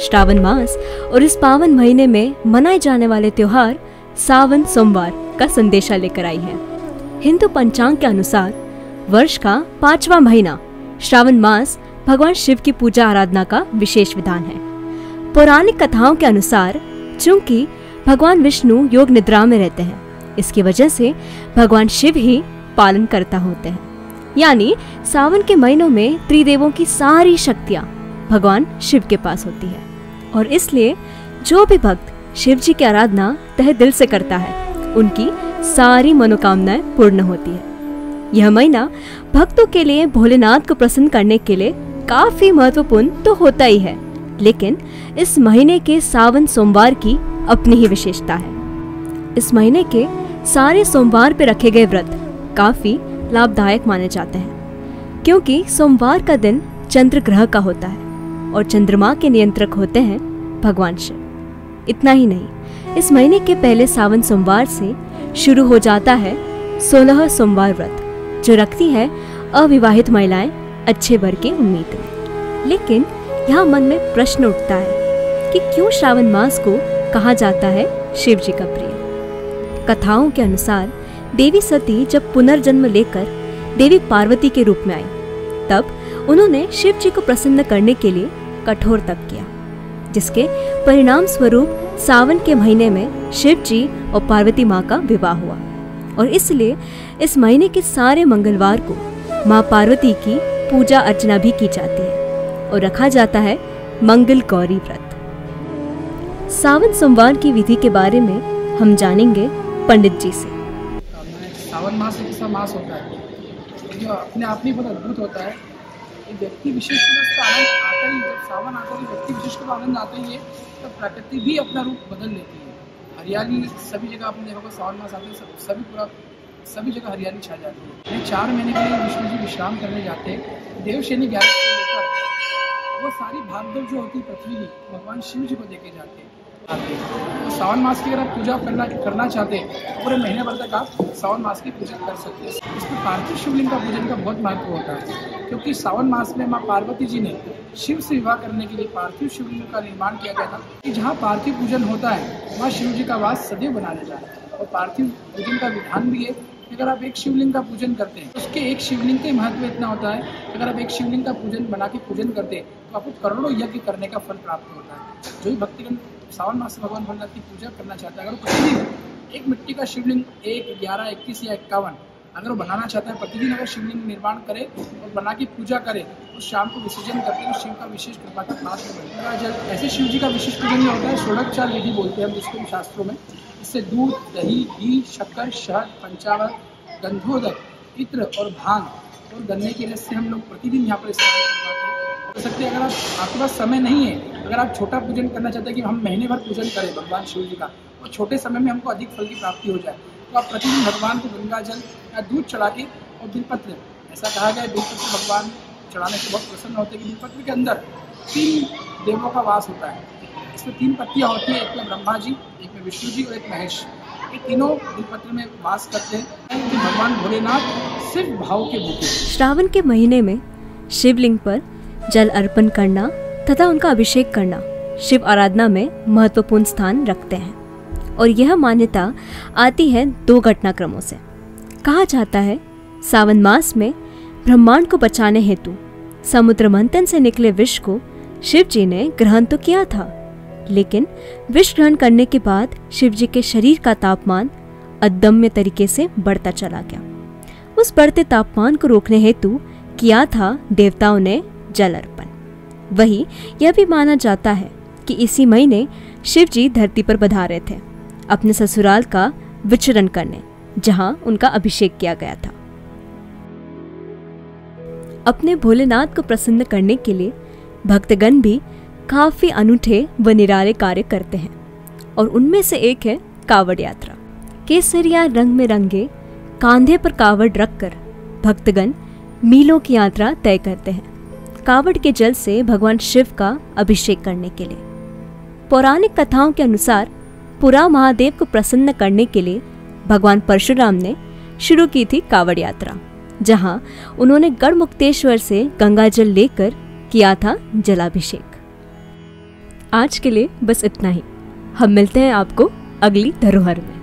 श्रावण मास और इस पावन महीने में मनाए जाने वाले त्योहार सावन सोमवार का संदेशा लेकर आई है। हिंदू पंचांग के अनुसार वर्ष का पांचवा महीना श्रावण मास भगवान शिव की पूजा आराधना का विशेष विधान है। पौराणिक कथाओं के अनुसार चूँकि भगवान विष्णु योग निद्रा में रहते हैं, इसकी वजह से भगवान शिव ही पालन करता होते हैं। यानी सावन के महीनों में त्रिदेवों की सारी शक्तियाँ भगवान शिव के पास होती है। और इसलिए जो भी भक्त शिव जी की आराधना तह दिल से करता है, उनकी सारी मनोकामनाएँ पूर्ण होती है। यह महीना भक्तों के लिए भोलेनाथ को प्रसन्न करने के लिए काफ़ी महत्वपूर्ण तो होता ही है, लेकिन इस महीने के सावन सोमवार की अपनी ही विशेषता है। इस महीने के सारे सोमवार पे रखे गए व्रत काफ़ी लाभदायक माने जाते हैं, क्योंकि सोमवार का दिन चंद्र ग्रह का होता है और चंद्रमा के नियंत्रक होते हैं भगवान शिव। इतना ही नहीं, इस महीने के पहले सावन सोमवार से शुरू हो जाता है सोलह सोमवार व्रत, जो रखती है अविवाहित महिलाएँ अच्छे वर की उम्मीद में। लेकिन यहाँ मन में प्रश्न उठता है कि क्यों श्रावण मास को कहा जाता है शिव जी का प्रिय? कथाओं के अनुसार देवी सती जब पुनर्जन्म लेकर देवी पार्वती के रूप में आई, तब उन्होंने शिव जी को प्रसन्न करने के लिए कठोर तप किया। जिसके परिणाम स्वरूप सावन के महीने में शिव जी और पार्वती माँ का विवाह हुआ। और इसलिए इस महीने के सारे मंगलवार को माँ पार्वती की पूजा अर्चना भी की जाती है और रखा जाता है मंगल गौरी व्रत। सावन सोमवार की विधि के बारे में हम जानेंगे पंडित जी से। सावन मास एक ऐसा मास होता है, जो अपने आप में बहुत अद्भुत होता है। व्यक्ति विशेष आनंद आता ही, जब सावन आता है व्यक्ति विशेष को आनंद आता ही है तो प्रकृति भी अपना रूप बदल लेती है। हरियाली सभी जगह आपने देखा होगा, सावन मास आते हैं, सब, सभी पूरा, सभी जगह हरियाली छा जाती है। ये चार महीने के लिए विष्णु जी विश्राम करने जाते हैं। देवशैनी ग्यारह से लेकर, वो सारी भागदौड़ जो होती है पृथ्वी की, भगवान शिव जी को देखे जाते हैं। तो सावन मास की अगर आप पूजा करना करना चाहते हैं तो पूरे महीने भर तक आप सावन मास की पूजा कर सकते हैं। इसमें पार्थिव शिवलिंग का पूजन का बहुत महत्व होता है, क्योंकि सावन मास में माँ पार्वती जी ने शिव से विवाह करने के लिए पार्थिव शिवलिंग का निर्माण किया गया था। कि जहाँ पार्थिव पूजन होता है, वहाँ शिव जी का वास सदैव बना रहता है। और पार्थिव पूजन का विधान भी है अगर आप एक शिवलिंग का पूजन करते हैं तो उसके एक शिवलिंग का महत्व इतना होता है कि अगर आप एक शिवलिंग का पूजन बना के पूजन करते हैं तो आपको करोड़ों यज्ञ करने का फल प्राप्त होता है। जो भी भक्तिगण सावन मास में भगवान भोलेनाथ की पूजा करना चाहता है। अगर प्रतिदिन एक मिट्टी का शिवलिंग एक, ग्यारह, इक्कीस या इक्यावन अगर वो बनाना चाहता है, प्रतिदिन अगर शिवलिंग निर्माण करे और बना के पूजा करे तो शाम को विसर्जन करते हैं शिव का विशेष कृपा का पात्र बनता है। जब ऐसे शिव जी का विशेष पूजन होता है षोडोपचार विधि बोलते हैं हम जिसको शास्त्रों में। इससे दूध, दही, घी, शक्कर, शहद पंचावत गंधोदक, इत्र और भाँग, और गन्ने के रस से हम लोग प्रतिदिन यहाँ पर हैं। हो सकते हैं अगर आप आपके पास समय नहीं है अगर आप छोटा पूजन करना चाहते हैं कि हम महीने भर पूजन करें भगवान शिव जी का और छोटे समय में हमको अधिक फल की प्राप्ति हो जाए तो आप प्रतिदिन भगवान को गंगा जल या दूध चढ़ा के और बिलपत्र ऐसा कहा गया बिलपत्र भगवान चढ़ाने से बहुत प्रसन्न होते हैं कि बिलपत्र के अंदर तीन देवों का वास होता है। इसमें तीन पत्तियाँ होती हैं, एक में ब्रह्मा जी, एक में विष्णु जी और एक महेश। ये तीनों बिलपत्र में वास करते हैं। कि भगवान भोलेनाथ सिर्फ़ भाव के भूखे श्रावण के महीने में शिवलिंग पर जल अर्पण करना तथा उनका अभिषेक करना शिव आराधना में महत्वपूर्ण स्थान रखते हैं। और यह मान्यता आती है दो घटनाक्रमों से। कहा जाता है, सावन मास में ब्रह्मांड को बचाने हेतु समुद्र मंथन से निकले विष को शिव जी ने ग्रहण तो किया था, लेकिन विष ग्रहण करने के बाद शिव जी के शरीर का तापमान अदम्य तरीके से बढ़ता चला गया। उस बढ़ते तापमान को रोकने हेतु किया था देवताओं ने जल अर्पण। वही यह भी माना जाता है कि इसी महीने शिव जी धरती पर पधारे थे, अपने ससुराल का विचरण करने, जहाँ उनका अभिषेक किया गया था। अपने भोलेनाथ को प्रसन्न करने के लिए भक्तगण भी काफ़ी अनूठे व निराले कार्य करते हैं, और उनमें से एक है कावड़ यात्रा। केसरिया रंग में रंगे, कांधे पर कावड़ रखकर भक्तगण मीलों की यात्रा तय करते हैं। कावड़ के जल से भगवान शिव का अभिषेक करने के लिए। पौराणिक कथाओं के अनुसार पुरा महादेव को प्रसन्न करने के लिए भगवान परशुराम ने शुरू की थी कावड़ यात्रा, जहाँ उन्होंने गढ़मुक्तेश्वर से गंगा जल लेकर किया था जलाभिषेक। आज के लिए बस इतना ही। हम मिलते हैं आपको अगली धरोहर में।